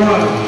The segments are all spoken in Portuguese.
vocês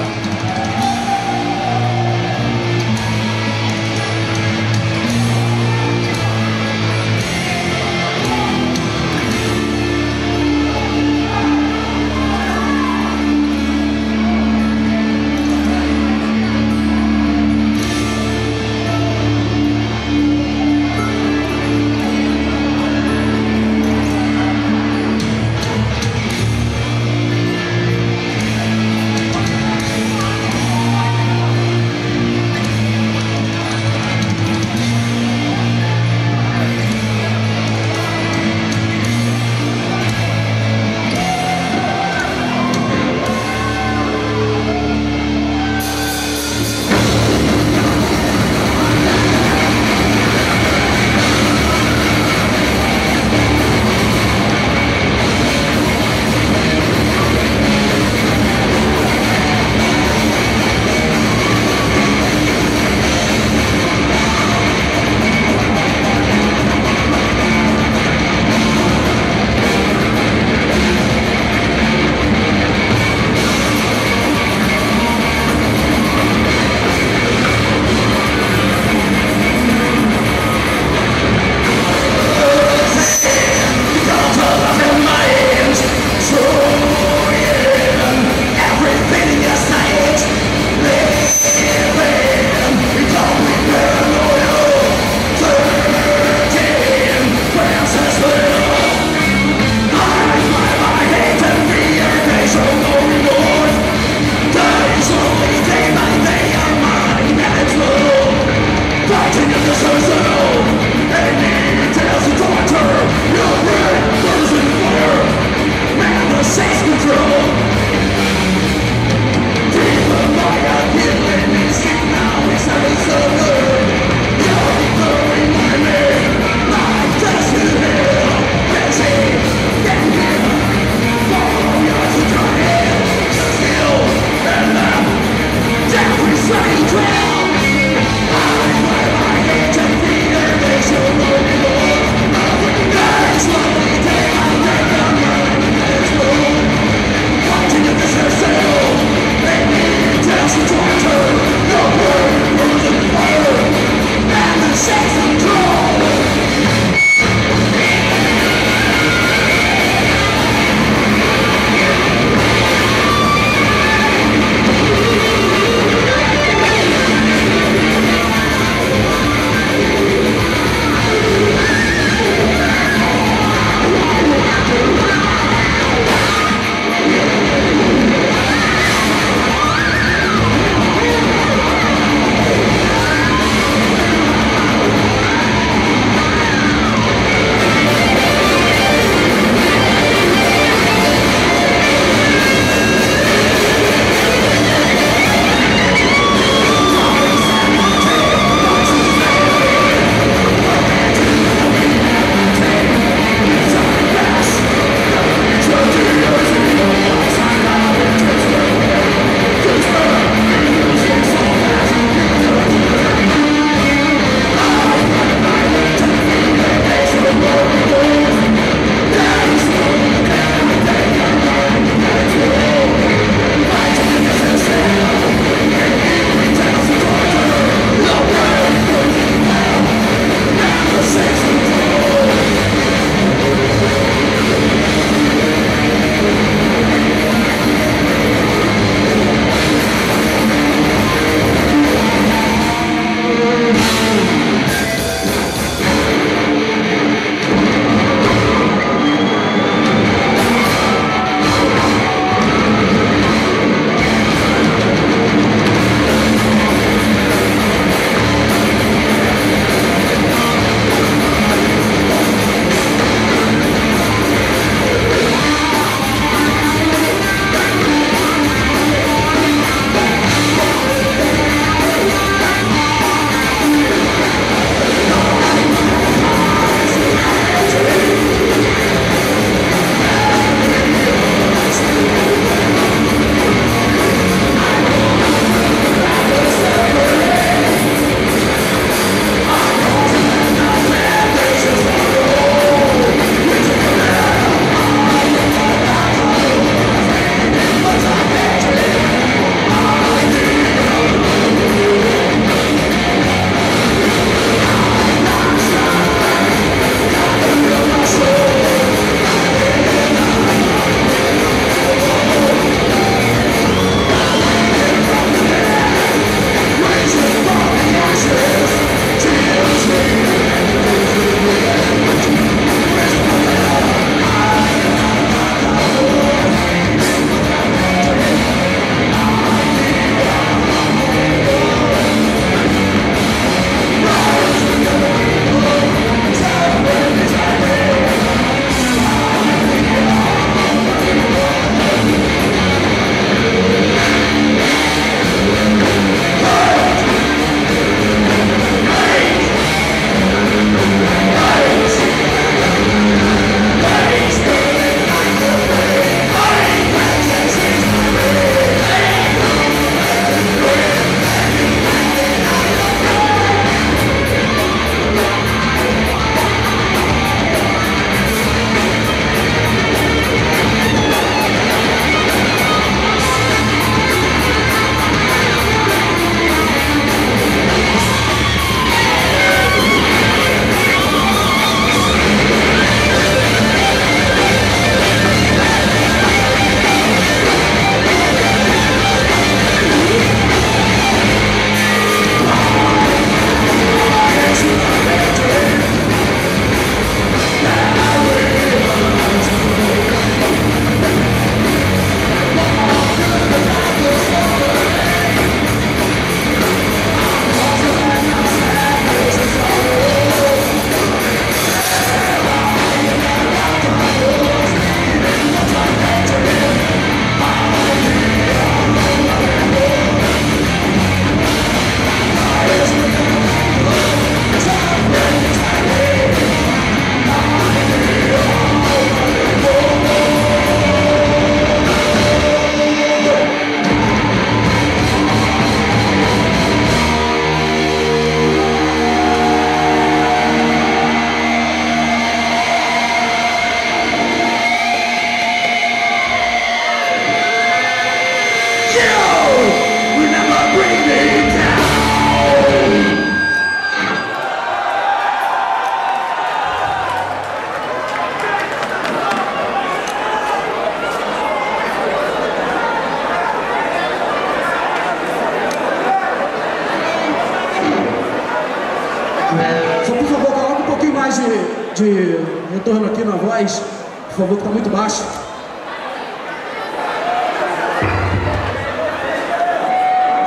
baixo.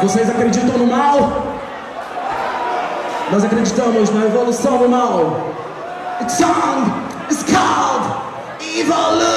Vocês acreditam no mal? Nós acreditamos na evolução do mal. The song is called Evolution!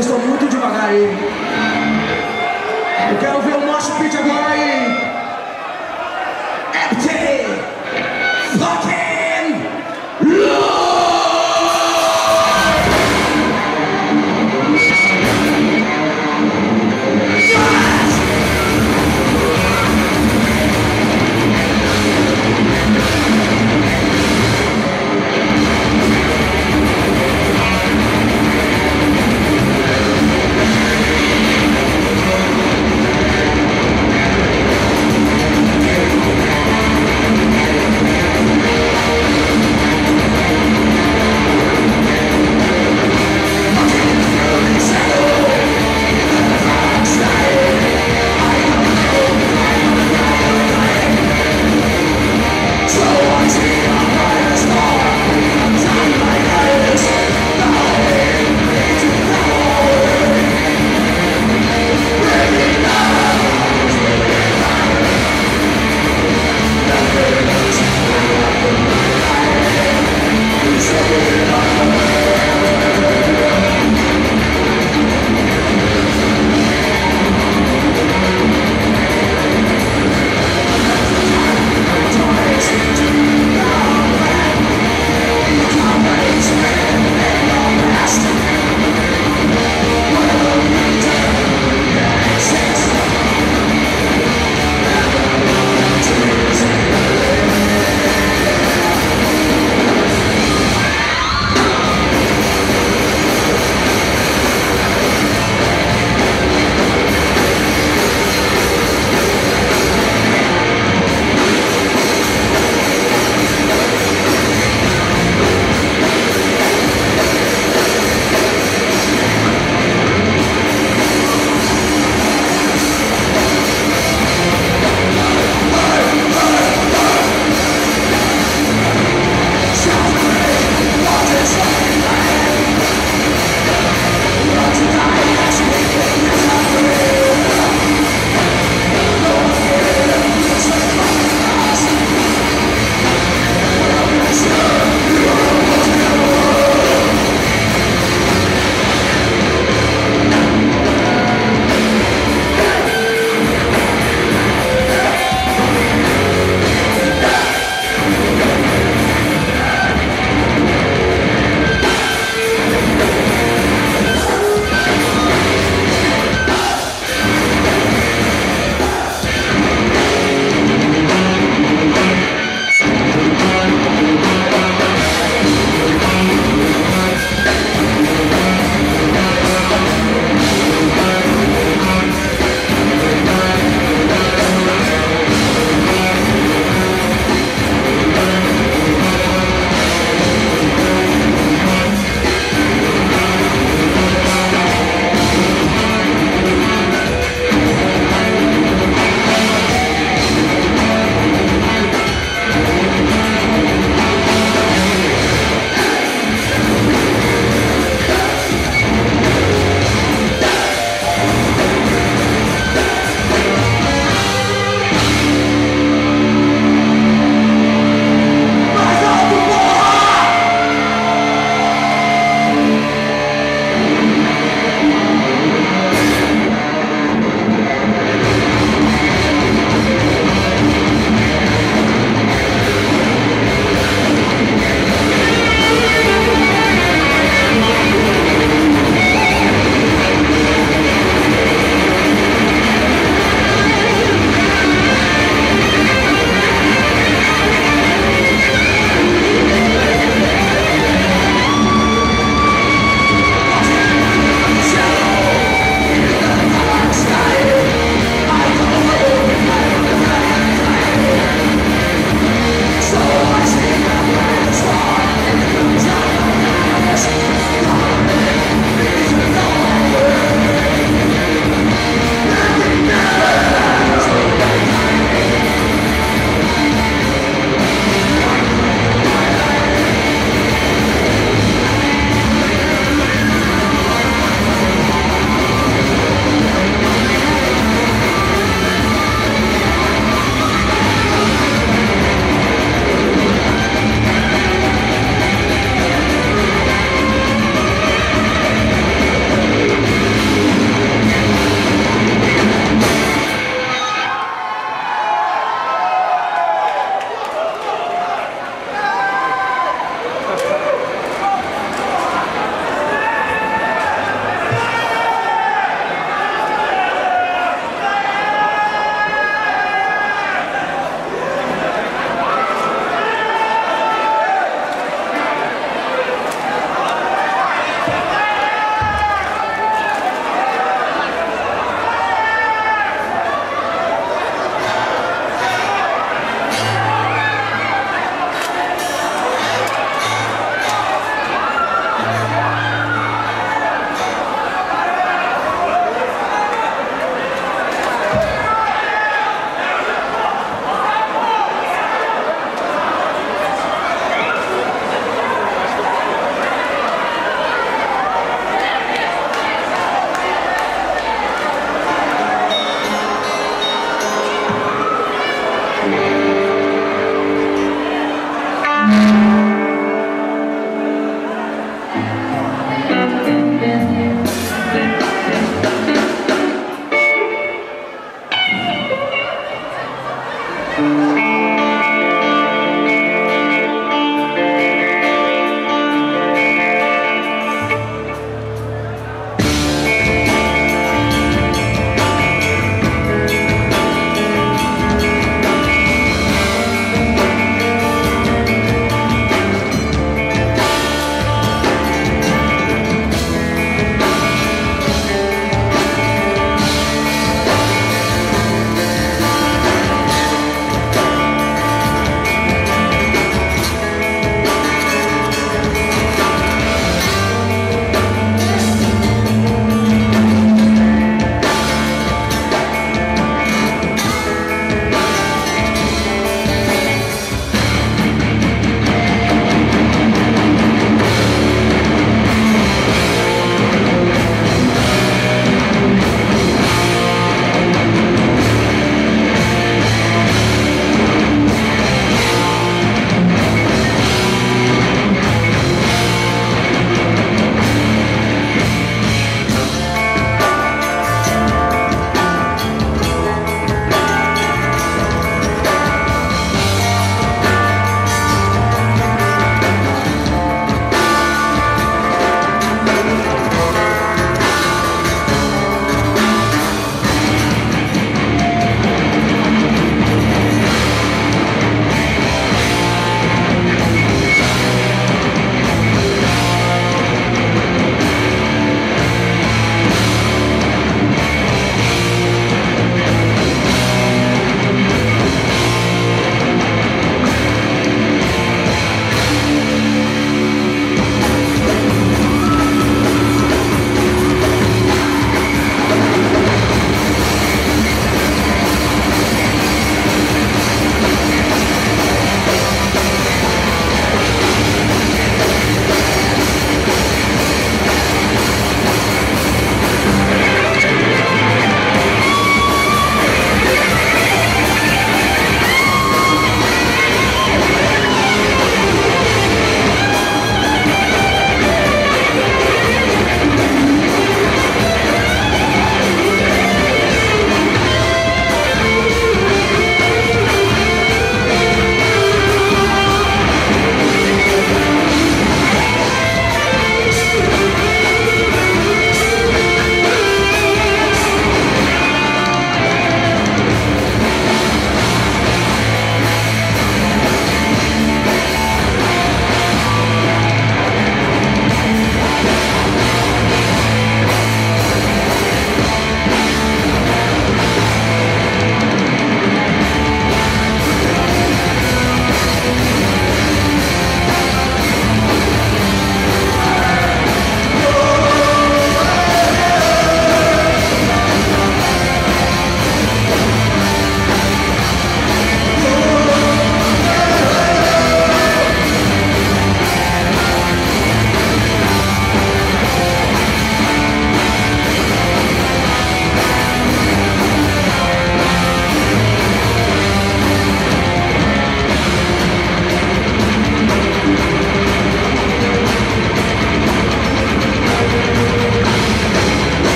Vocês estão muito devagar aí.